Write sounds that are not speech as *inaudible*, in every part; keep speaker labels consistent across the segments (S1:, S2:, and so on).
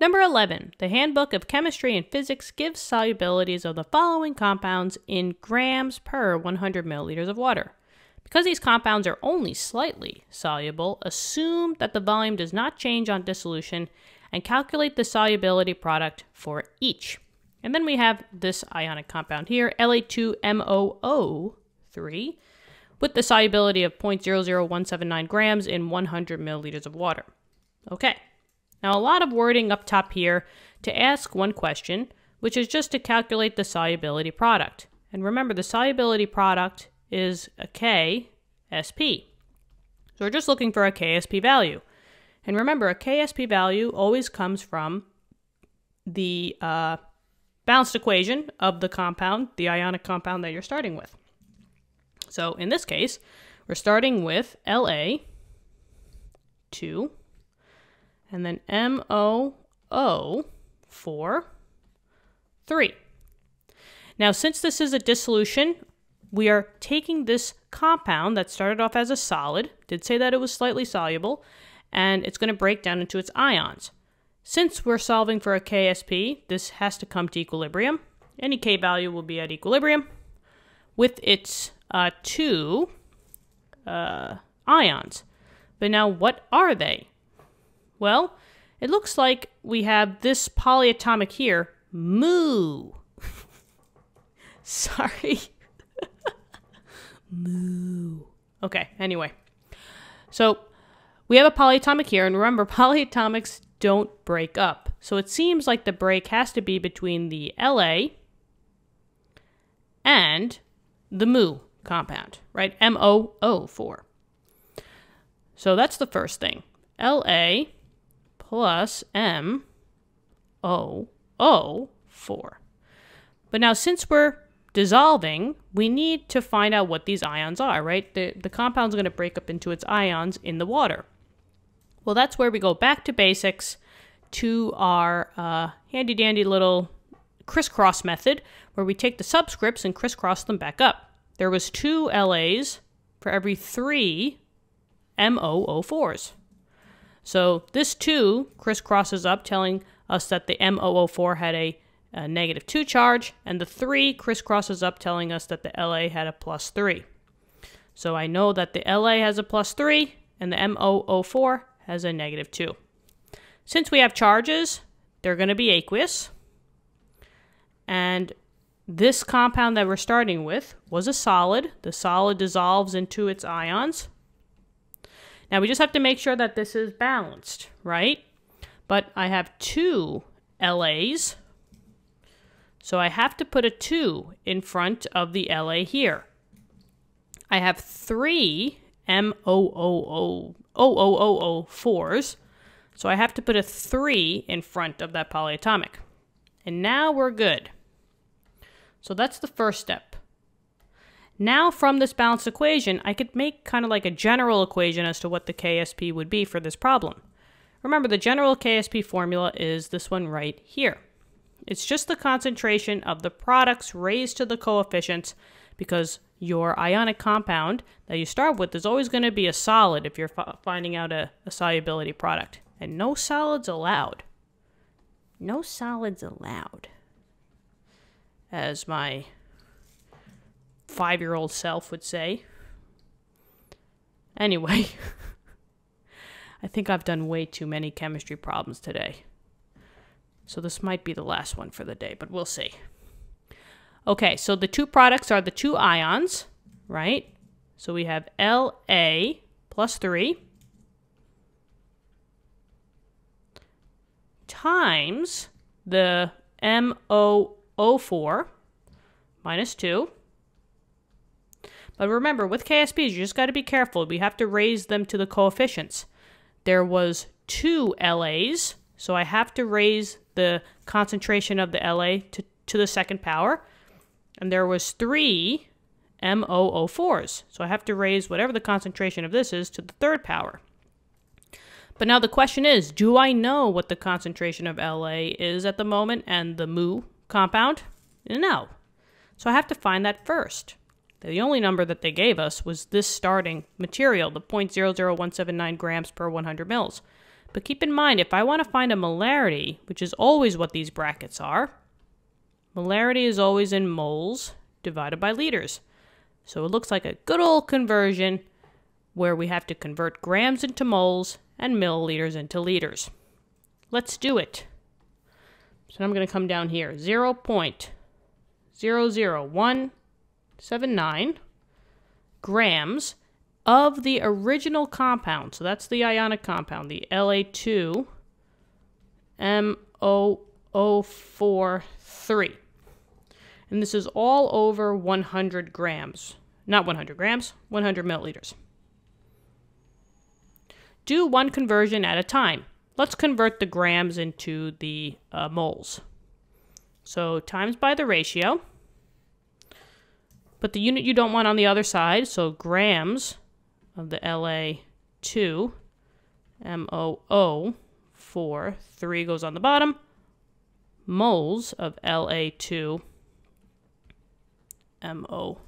S1: Number 11. The Handbook of Chemistry and Physics gives solubilities of the following compounds in grams per 100 milliliters of water. Because these compounds are only slightly soluble, assume that the volume does not change on dissolution and calculate the solubility product for each. And then we have this ionic compound here, La2MOO3, with the solubility of 0.00179 grams in 100 milliliters of water. Okay, now a lot of wording up top here to ask one question, which is just to calculate the solubility product. And remember, the solubility product is a KSP. So we're just looking for a KSP value. And remember, a KSP value always comes from the uh, balanced equation of the compound, the ionic compound that you're starting with. So in this case, we're starting with La, 2, and then MOO, 4, 3. Now, since this is a dissolution, we are taking this compound that started off as a solid, did say that it was slightly soluble, and it's going to break down into its ions. Since we're solving for a KSP, this has to come to equilibrium. Any K value will be at equilibrium with its uh, two uh, ions. But now, what are they? Well, it looks like we have this polyatomic here, mu. *laughs* Sorry. *laughs* mu. Okay, anyway. So we have a polyatomic here, and remember, *laughs* polyatomics don't break up. So it seems like the break has to be between the La and the mu compound, right? MOO4. So that's the first thing. La plus MOO4. But now since we're dissolving, we need to find out what these ions are, right? The, the compound's going to break up into its ions in the water. Well, that's where we go back to basics to our uh, handy dandy little crisscross method where we take the subscripts and crisscross them back up. There was two LAs for every three MOO4s. So this 2 crisscrosses up, telling us that the MOO4 had a, a negative 2 charge, and the 3 crisscrosses up, telling us that the LA had a plus 3. So I know that the LA has a plus 3, and the MOO4 has a negative 2. Since we have charges, they're going to be aqueous. And this compound that we're starting with was a solid. The solid dissolves into its ions. Now we just have to make sure that this is balanced, right? But I have two LAs. So I have to put a 2 in front of the LA here. I have three MOO4s. So I have to put a 3 in front of that polyatomic. And now we're good. So that's the first step. Now from this balanced equation, I could make kind of like a general equation as to what the KSP would be for this problem. Remember, the general KSP formula is this one right here. It's just the concentration of the products raised to the coefficients because your ionic compound that you start with is always going to be a solid if you're finding out a, a solubility product. And no solids allowed. No solids allowed. As my five year old self would say. Anyway, *laughs* I think I've done way too many chemistry problems today. So this might be the last one for the day, but we'll see. Okay, so the two products are the two ions, right? So we have La plus 3 times the MOO4 minus 2. But remember, with KSPs, you just got to be careful. We have to raise them to the coefficients. There was two LAs, so I have to raise the concentration of the LA to, to the second power. And there was three MOO4s, so I have to raise whatever the concentration of this is to the third power. But now the question is, do I know what the concentration of La is at the moment and the mu compound? No. So I have to find that first. The only number that they gave us was this starting material, the 0.00179 grams per 100 mils. But keep in mind, if I want to find a molarity, which is always what these brackets are, molarity is always in moles divided by liters. So it looks like a good old conversion where we have to convert grams into moles and milliliters into liters. Let's do it. So I'm going to come down here. 0 0.00179 grams of the original compound. So that's the ionic compound, the La2 MO043. And this is all over 100 grams. Not 100 grams, 100 milliliters. Do one conversion at a time. Let's convert the grams into the uh, moles. So times by the ratio. Put the unit you don't want on the other side, so grams of the La2 MOO 4, 3 goes on the bottom. Moles of La2 MO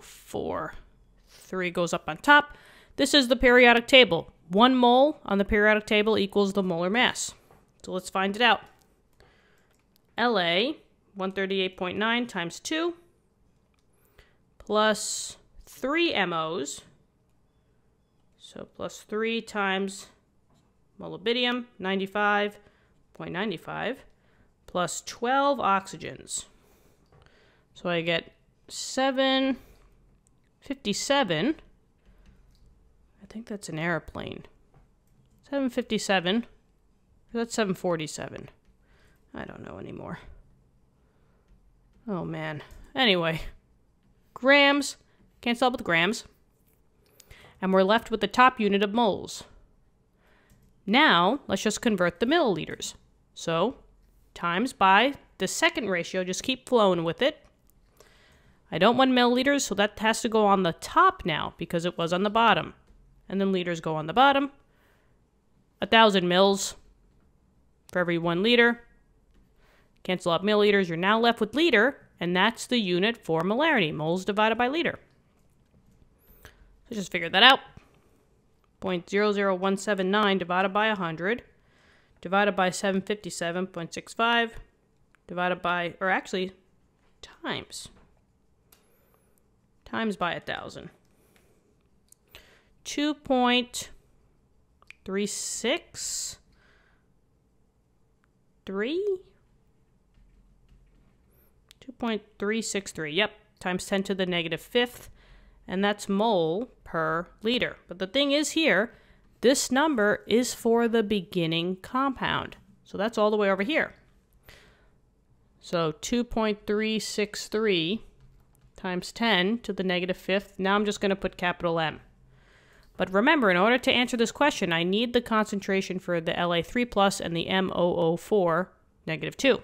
S1: 4, 3 goes up on top. This is the periodic table. One mole on the periodic table equals the molar mass. So let's find it out. La, 138.9 times 2, plus 3 MOs, so plus 3 times molybdenum, 95.95, plus 12 oxygens. So I get 757 I think that's an airplane. 757. That's 747. I don't know anymore. Oh man. Anyway, grams. Can't solve with grams. And we're left with the top unit of moles. Now, let's just convert the milliliters. So, times by the second ratio, just keep flowing with it. I don't want milliliters, so that has to go on the top now because it was on the bottom and then liters go on the bottom. A thousand mils for every one liter. Cancel out milliliters, you're now left with liter, and that's the unit for molarity, moles divided by liter. So just figure that out. 0.00179 divided by 100 divided by 757.65 divided by, or actually, times. Times by a 1,000. 2.36 3 2.363 yep times 10 to the negative fifth and that's mole per liter. But the thing is here this number is for the beginning compound. So that's all the way over here. So 2.363 times 10 to the negative fifth. Now I'm just going to put capital M but remember, in order to answer this question, I need the concentration for the La3 plus and the MOO4 negative 2.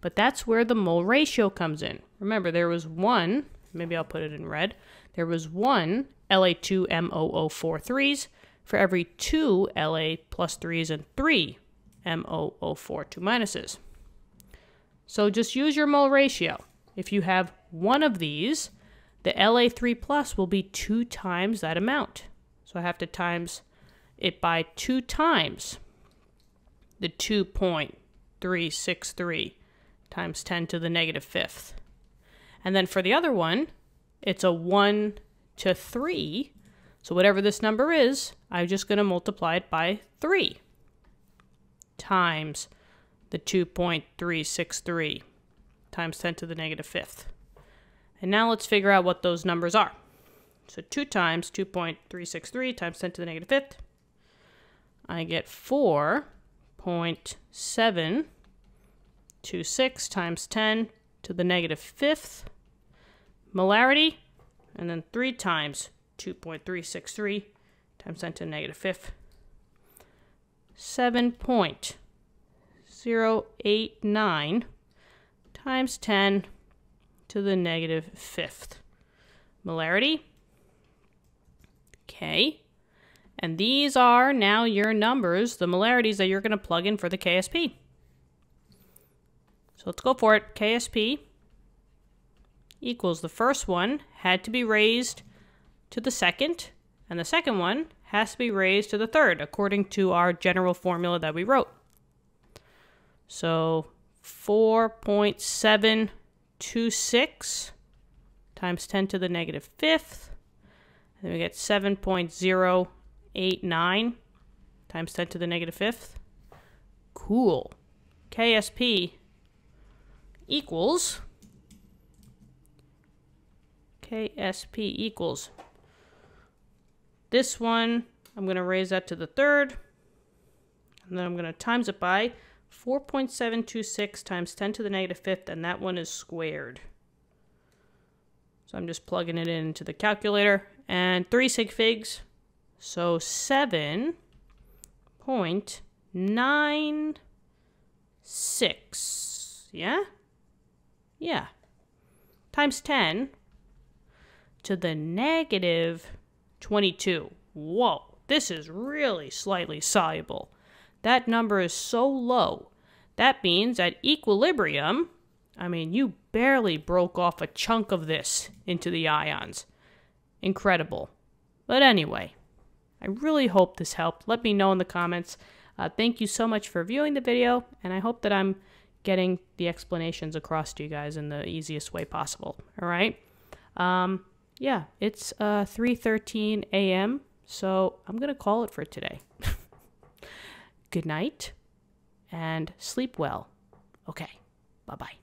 S1: But that's where the mole ratio comes in. Remember, there was one, maybe I'll put it in red, there was one La2 MOO4 threes for every two La plus plus threes and three MOO4 two minuses. So just use your mole ratio. If you have one of these, the La3 plus will be two times that amount. So I have to times it by two times the 2.363 times 10 to the negative fifth. And then for the other one, it's a 1 to 3. So whatever this number is, I'm just going to multiply it by 3 times the 2.363 times 10 to the negative fifth. And now let's figure out what those numbers are. So 2 times 2.363 times 10 to the negative fifth. I get 4.726 times 10 to the negative fifth molarity. And then 3 times 2.363 times 10 to the negative fifth. 7.089 times 10 to the negative fifth molarity. Okay. And these are now your numbers, the molarities that you're going to plug in for the KSP. So let's go for it. KSP equals the first one had to be raised to the second, and the second one has to be raised to the third, according to our general formula that we wrote. So 4.726 times 10 to the negative fifth. Then we get 7.089 times 10 to the negative fifth. Cool. KSP equals KSP equals this one, I'm going to raise that to the third, and then I'm going to times it by 4.726 times 10 to the negative fifth, and that one is squared. So I'm just plugging it into the calculator, and 3 sig figs, so 7.96, yeah? Yeah. Times 10 to the negative 22. Whoa, this is really slightly soluble. That number is so low. That means at equilibrium, I mean, you barely broke off a chunk of this into the ions. Incredible. But anyway, I really hope this helped. Let me know in the comments. Uh, thank you so much for viewing the video, and I hope that I'm getting the explanations across to you guys in the easiest way possible. All right? Um, yeah, it's uh, 3:13 a.m. So I'm gonna call it for today. *laughs* Good night, and sleep well. Okay, bye bye.